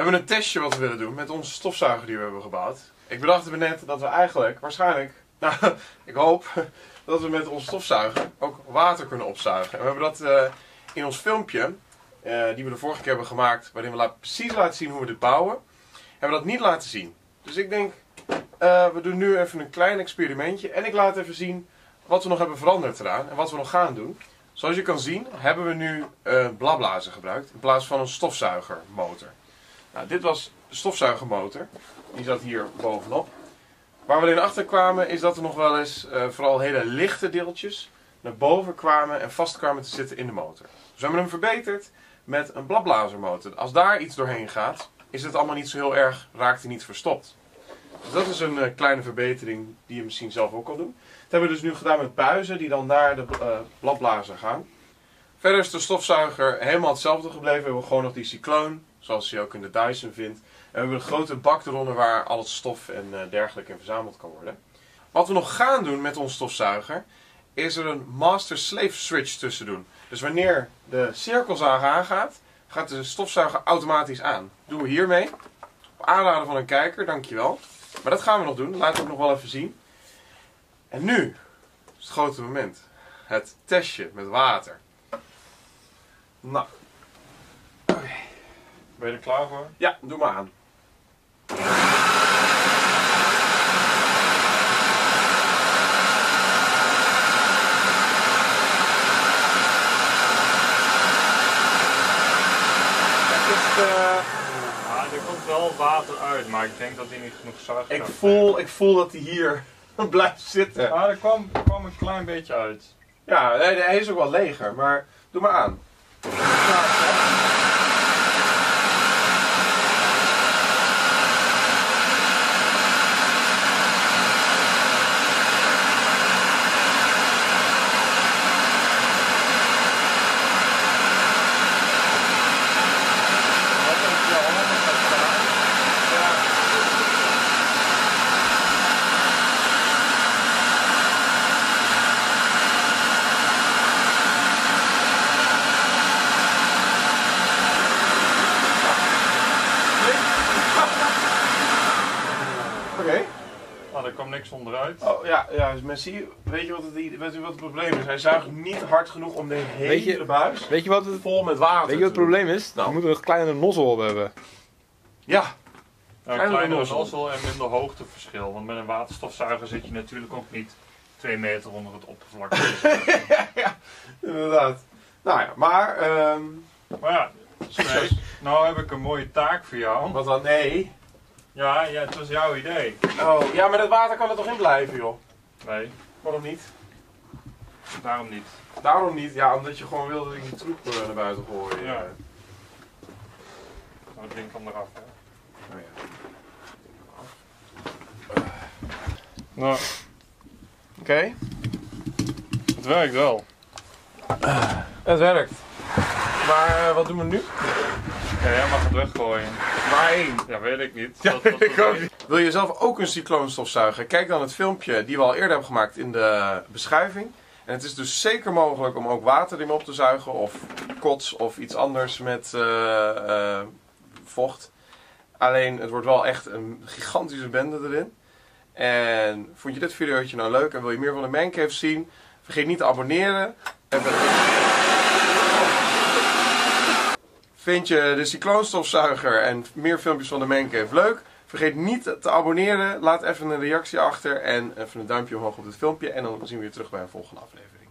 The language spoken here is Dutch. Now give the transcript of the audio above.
We hebben een testje wat we willen doen met onze stofzuiger die we hebben gebouwd. Ik bedacht me net dat we eigenlijk, waarschijnlijk, nou, ik hoop dat we met onze stofzuiger ook water kunnen opzuigen. En we hebben dat eh, in ons filmpje, eh, die we de vorige keer hebben gemaakt, waarin we la- precies laten zien hoe we dit bouwen, hebben we dat niet laten zien. Dus ik denk, eh, we doen nu even een klein experimentje en ik laat even zien wat we nog hebben veranderd eraan en wat we nog gaan doen. Zoals je kan zien hebben we nu een blablazer gebruikt in plaats van een stofzuigermotor. Nou, dit was de stofzuigermotor. Die zat hier bovenop. Waar we alleen achter kwamen is dat er nog wel eens eh, vooral hele lichte deeltjes naar boven kwamen en vast kwamen te zitten in de motor. Dus we hebben hem verbeterd met een blabblazermotor. Als daar iets doorheen gaat, is het allemaal niet zo heel erg, raakt hij niet verstopt. Dus dat is een eh, kleine verbetering die je misschien zelf ook kan doen. Dat hebben we dus nu gedaan met buizen die dan naar de eh bladblazer gaan. Verder is de stofzuiger helemaal hetzelfde gebleven. We hebben gewoon nog die cycloon, zoals je ook in de Dyson vindt. En we hebben een grote bak eronder waar al het stof en eh, dergelijke in verzameld kan worden. Wat we nog gaan doen met onze stofzuiger, is er een master-slave switch tussen doen. Dus wanneer de cirkelzaag aangaat, gaat de stofzuiger automatisch aan. Doen we hiermee. Op aanraden van een kijker, dankjewel. Maar dat gaan we nog doen, laat ik nog wel even zien. En nu is het grote moment. Het testje met water. Nou, Ben je er klaar voor? ja, doe maar aan. Eh, Ja, er komt wel water uit, maar ik denk dat hij niet genoeg zuigt. ik, voel, ik voel dat hij hier blijft zitten. Ja, er kwam, er kwam een klein beetje uit. Ja, hij, hij is ook wel leger, maar doe maar aan heb je allemaal gedaan? Oké. Nou, er kwam niks onderuit. Oh ja, ja dus Messi, weet je wat het, weet je wat het probleem is? Hij zuigt niet hard genoeg om de hele Weet je- buis Weet je wat het, vol met water weet je wat het probleem is? Nou. We moeten een kleinere nozzel op hebben. Ja, Een Kleinere kleinere nozzle. nozzle en minder hoogteverschil. Want met een waterstofzuiger zit je natuurlijk ook niet twee meter onder het oppervlak. inderdaad. Nou ja, maar, ehm maar ja, succes. nou heb ik een mooie taak voor jou. Wat dan? Nee. Ja, ja, het was jouw idee. Oh, ja, maar dat water kan er toch in blijven, joh? Nee, Waarom niet? daarom niet. Daarom niet, ja, omdat je gewoon wil dat ik die troep naar buiten gooi. Ja. Nou, het ding kan eraf, hè. Nou ja. Nou, Oké, het werkt wel. het werkt. Maar eh, wat doen we nu? Ja, jij mag het weggooien. Waarheen? Ja, weet ik niet. Ja, Dat- dat- ik ook niet. Wil je zelf ook een cycloonstofzuiger? Kijk dan het filmpje die we al eerder hebben gemaakt in de beschrijving. En het is dus zeker mogelijk om ook water in op te zuigen of kots of iets anders met eh, eh, vocht. Alleen het wordt wel echt een gigantische bende erin. En vond je dit videootje nou leuk en wil je meer van de Mancave zien? Vergeet niet te abonneren. En Vind je de cycloonstofzuiger en meer filmpjes van de Mancave leuk? Vergeet niet te abonneren. Laat even een reactie achter en even een duimpje omhoog op dit filmpje. En dan zien we je terug bij een volgende aflevering.